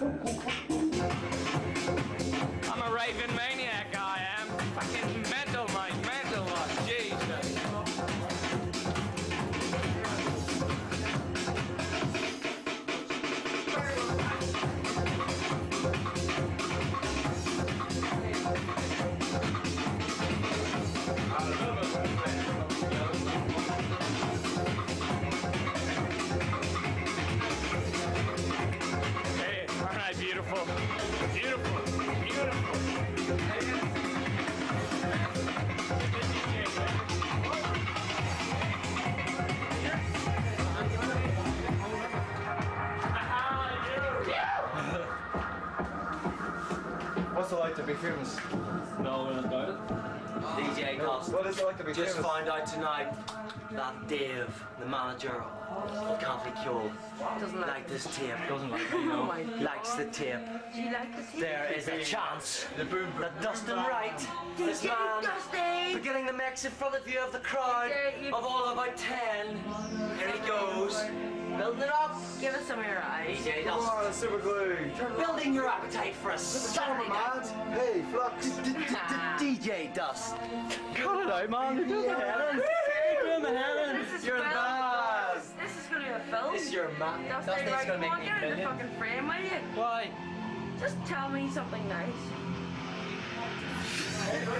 Come, come, come. What's it like to be famous? No, I don't doubt it. DJ Cost. What is it like to be Just famous? found out tonight that Dave, the manager of County Cure, Doesn't like like this tape. Doesn't like me, Oh no. my god. Likes the tape. Do you like the tea? There is a chance the boom boom that Dustin Wright, this DJ man, Dusty! beginning the mix in front of you of the crowd Okay, you- of all about 10. Here he goes. Building it up. Give us some of your eyes. DJ Come on, super glue. Building your appetite for a on, Saturday night. man. Hey, Flux. DJ Dust. Cut it out, man. You're doing the head in. You're doing the head. This is You're the best. This is gonna be a film. This is your man. Dusty, Dustin's right, gonna come make on, me get in the fucking frame, will you? Why? Just tell me something nice.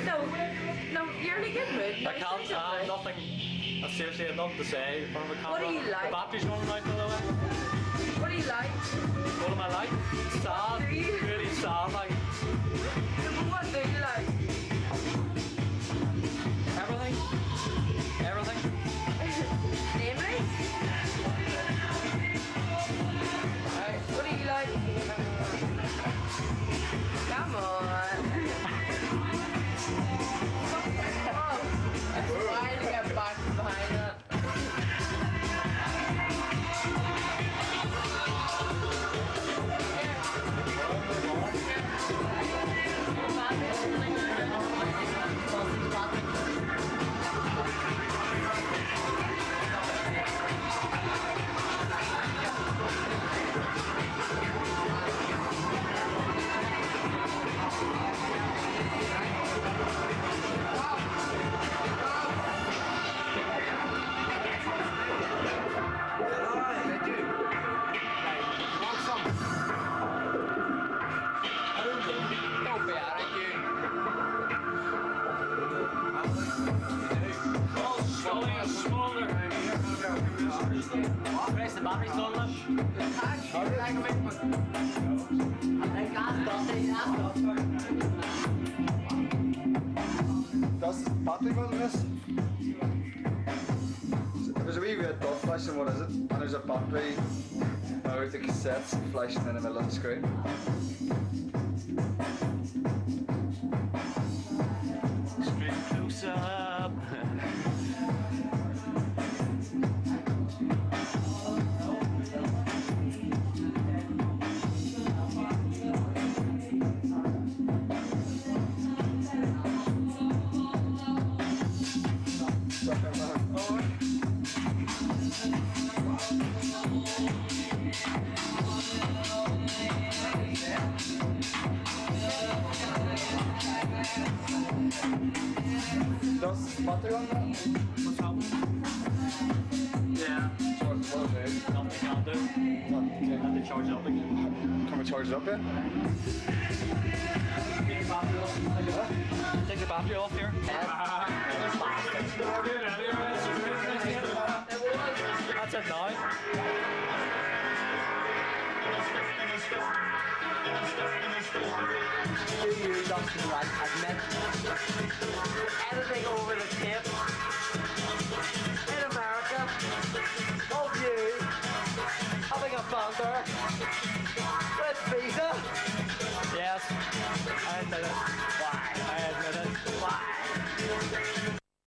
No, no, you're in a good mood. I can't. Say I have nothing. I seriously have nothing to say in front of a camera. What do you like? The battery's running out, by the way. What do you like? What am I like? Sad. Do you? Really sad, Press the battery's on them. That's battery on this. There's a wee red dot flashing, what is it? And there's a battery now with the cassettes flashing in the middle of the screen. Does battery on that? What's happening? Yeah. What, what is it? Nothing can't do. Okay. Have to charge it up again. Can we charge it up yet? Take your bob off. Off here. That's a nine. Like I've over the tip.